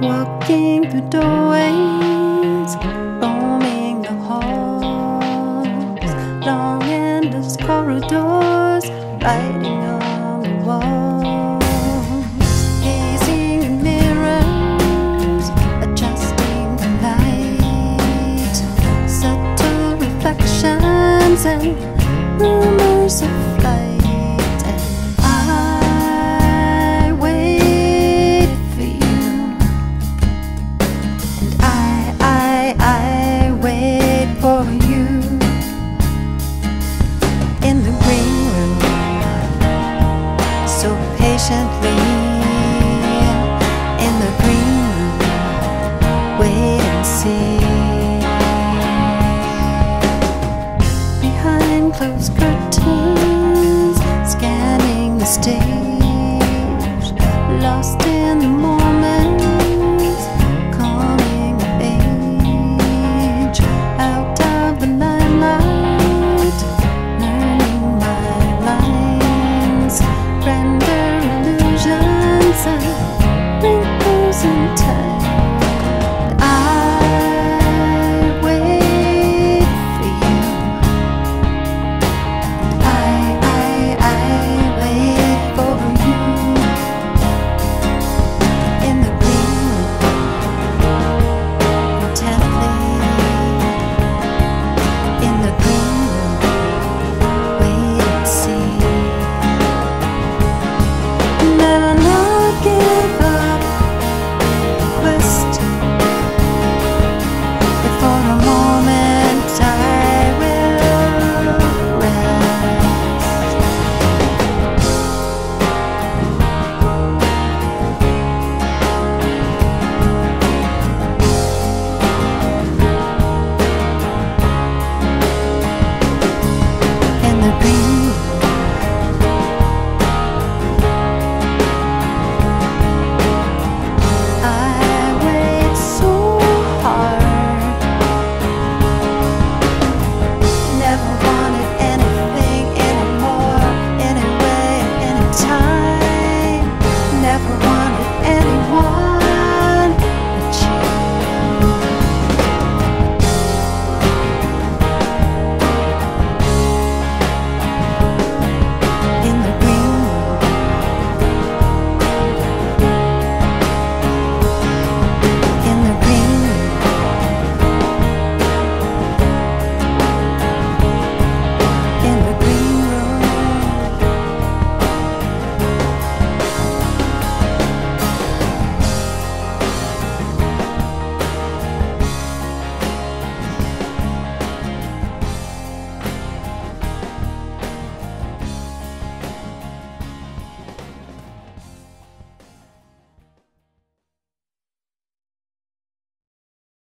Walking through doorways, roaming the halls, long endless corridors, writing on the walls, gazing in mirrors, adjusting the light, subtle reflections and rumors of flight. so patiently in the green room. Wait and see. Behind closed curtains, scanning the stage.